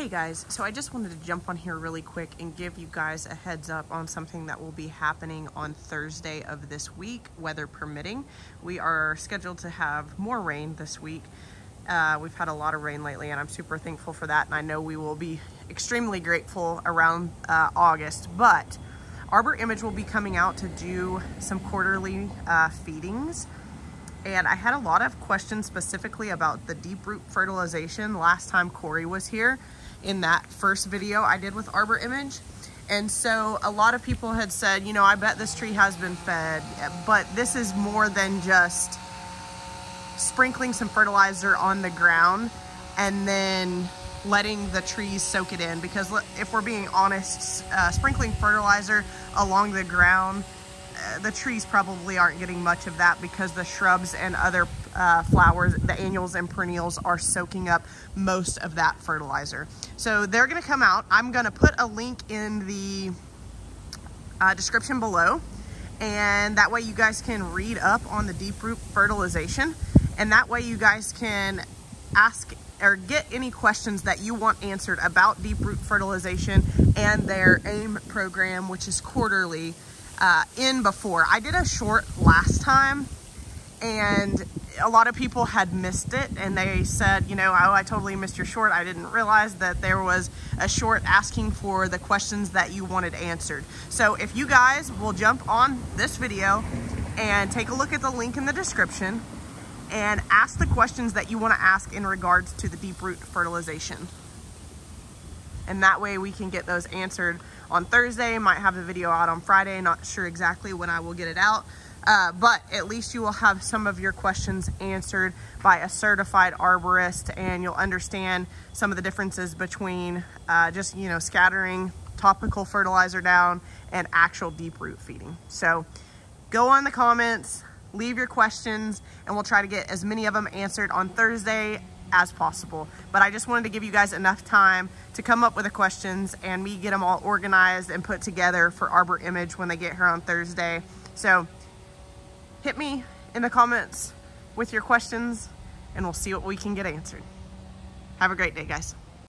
Hey guys, so I just wanted to jump on here really quick and give you guys a heads up on something that will be happening on Thursday of this week, weather permitting. We are scheduled to have more rain this week. Uh, we've had a lot of rain lately and I'm super thankful for that and I know we will be extremely grateful around uh, August, but Arbor Image will be coming out to do some quarterly uh, feedings and I had a lot of questions specifically about the deep root fertilization last time Corey was here in that first video I did with Arbor Image. And so a lot of people had said, you know, I bet this tree has been fed, but this is more than just sprinkling some fertilizer on the ground and then letting the trees soak it in. Because if we're being honest, uh, sprinkling fertilizer along the ground the trees probably aren't getting much of that because the shrubs and other uh, flowers, the annuals and perennials are soaking up most of that fertilizer. So they're gonna come out. I'm gonna put a link in the uh, description below and that way you guys can read up on the deep root fertilization and that way you guys can ask or get any questions that you want answered about deep root fertilization and their AIM program, which is quarterly uh, in before. I did a short last time and a lot of people had missed it and they said, you know, oh, I totally missed your short. I didn't realize that there was a short asking for the questions that you wanted answered. So if you guys will jump on this video and take a look at the link in the description and ask the questions that you want to ask in regards to the deep root fertilization. And that way we can get those answered on Thursday, might have the video out on Friday, not sure exactly when I will get it out. Uh, but at least you will have some of your questions answered by a certified arborist and you'll understand some of the differences between uh, just, you know, scattering topical fertilizer down and actual deep root feeding. So go on the comments, leave your questions, and we'll try to get as many of them answered on Thursday as possible. But I just wanted to give you guys enough time to come up with the questions and me get them all organized and put together for Arbor Image when they get here on Thursday. So hit me in the comments with your questions and we'll see what we can get answered. Have a great day, guys.